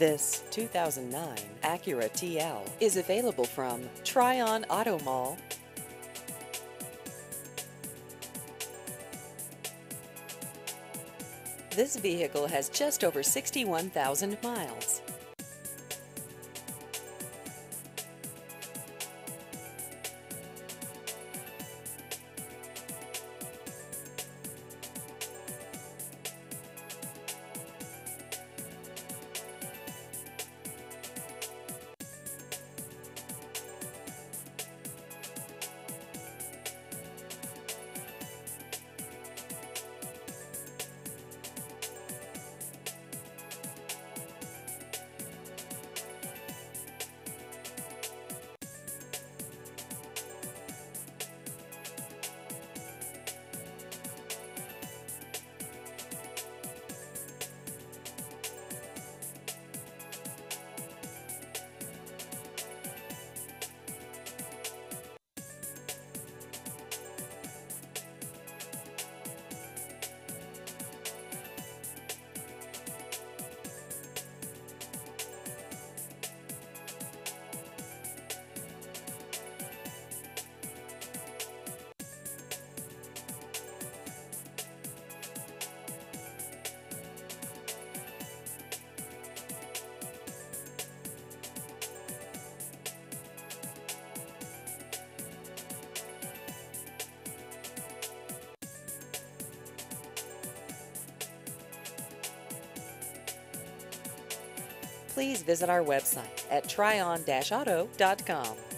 This 2009 Acura TL is available from Tryon Auto Mall. This vehicle has just over 61,000 miles. Please visit our website at tryon-auto.com.